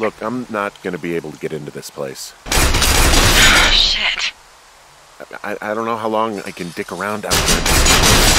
Look, I'm not gonna be able to get into this place. Oh, shit. I, I don't know how long I can dick around out here.